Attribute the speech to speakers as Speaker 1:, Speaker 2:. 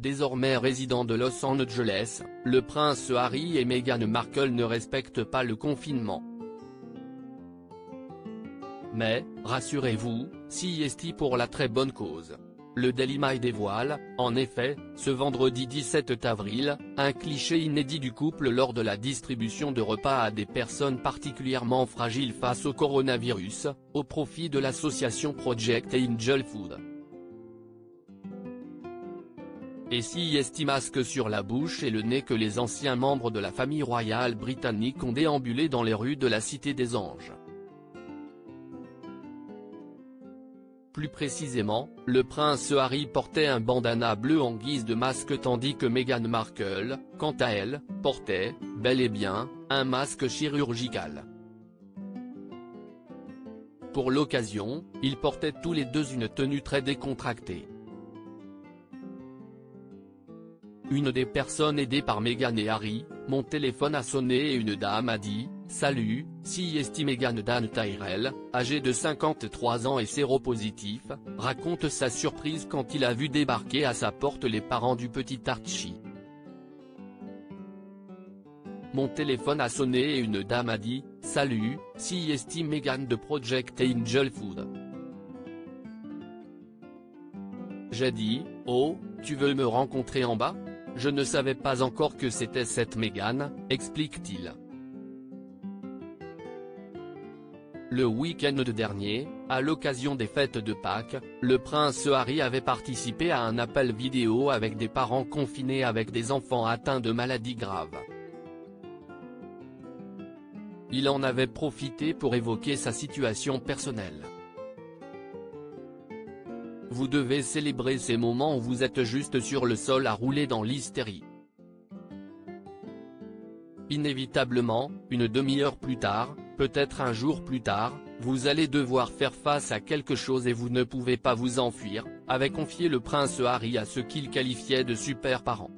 Speaker 1: Désormais résident de Los Angeles, le prince Harry et Meghan Markle ne respectent pas le confinement. Mais, rassurez-vous, si est pour la très bonne cause. Le Daily Mail dévoile, en effet, ce vendredi 17 avril, un cliché inédit du couple lors de la distribution de repas à des personnes particulièrement fragiles face au coronavirus, au profit de l'association Project Angel Food. Et si est masque sur la bouche et le nez que les anciens membres de la famille royale britannique ont déambulé dans les rues de la Cité des Anges. Plus précisément, le prince Harry portait un bandana bleu en guise de masque tandis que Meghan Markle, quant à elle, portait, bel et bien, un masque chirurgical. Pour l'occasion, ils portaient tous les deux une tenue très décontractée. Une des personnes aidées par Meghan et Harry, mon téléphone a sonné et une dame a dit, Salut, si estime Meghan Dan Tyrell, âgé de 53 ans et séropositif, raconte sa surprise quand il a vu débarquer à sa porte les parents du petit Archie. Mon téléphone a sonné et une dame a dit, Salut, si estime Meghan de Project Angel Food. J'ai dit, Oh, tu veux me rencontrer en bas? Je ne savais pas encore que c'était cette Meghan, explique-t-il. Le week-end dernier, à l'occasion des fêtes de Pâques, le prince Harry avait participé à un appel vidéo avec des parents confinés avec des enfants atteints de maladies graves. Il en avait profité pour évoquer sa situation personnelle. Vous devez célébrer ces moments où vous êtes juste sur le sol à rouler dans l'hystérie. Inévitablement, une demi-heure plus tard, peut-être un jour plus tard, vous allez devoir faire face à quelque chose et vous ne pouvez pas vous enfuir, avait confié le prince Harry à ce qu'il qualifiait de super parents.